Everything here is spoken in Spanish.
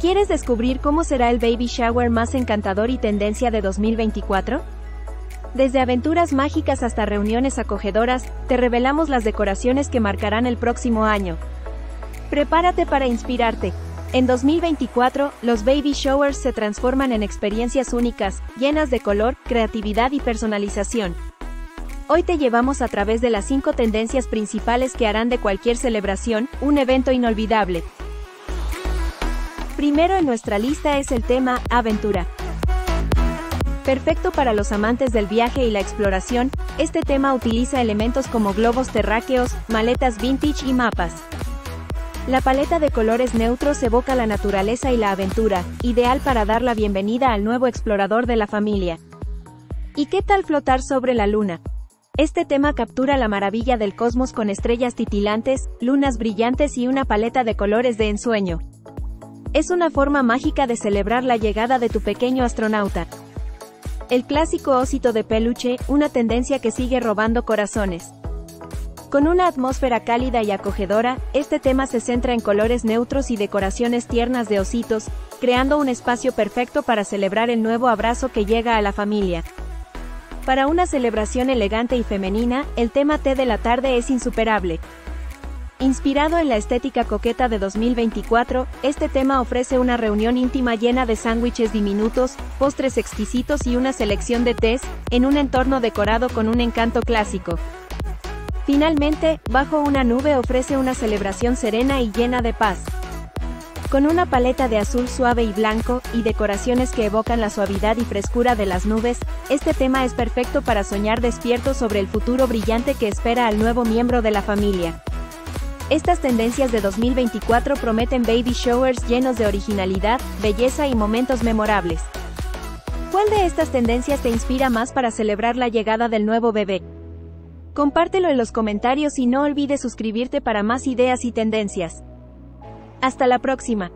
¿Quieres descubrir cómo será el baby shower más encantador y tendencia de 2024? Desde aventuras mágicas hasta reuniones acogedoras, te revelamos las decoraciones que marcarán el próximo año. Prepárate para inspirarte. En 2024, los baby showers se transforman en experiencias únicas, llenas de color, creatividad y personalización. Hoy te llevamos a través de las 5 tendencias principales que harán de cualquier celebración un evento inolvidable. Primero en nuestra lista es el tema Aventura. Perfecto para los amantes del viaje y la exploración, este tema utiliza elementos como globos terráqueos, maletas vintage y mapas. La paleta de colores neutros evoca la naturaleza y la aventura, ideal para dar la bienvenida al nuevo explorador de la familia. ¿Y qué tal flotar sobre la luna? Este tema captura la maravilla del cosmos con estrellas titilantes, lunas brillantes y una paleta de colores de ensueño. Es una forma mágica de celebrar la llegada de tu pequeño astronauta. El clásico osito de peluche, una tendencia que sigue robando corazones. Con una atmósfera cálida y acogedora, este tema se centra en colores neutros y decoraciones tiernas de ositos, creando un espacio perfecto para celebrar el nuevo abrazo que llega a la familia. Para una celebración elegante y femenina, el tema té de la tarde es insuperable. Inspirado en la estética coqueta de 2024, este tema ofrece una reunión íntima llena de sándwiches diminutos, postres exquisitos y una selección de tés, en un entorno decorado con un encanto clásico. Finalmente, Bajo una nube ofrece una celebración serena y llena de paz. Con una paleta de azul suave y blanco, y decoraciones que evocan la suavidad y frescura de las nubes, este tema es perfecto para soñar despierto sobre el futuro brillante que espera al nuevo miembro de la familia. Estas tendencias de 2024 prometen baby showers llenos de originalidad, belleza y momentos memorables. ¿Cuál de estas tendencias te inspira más para celebrar la llegada del nuevo bebé? Compártelo en los comentarios y no olvides suscribirte para más ideas y tendencias. Hasta la próxima.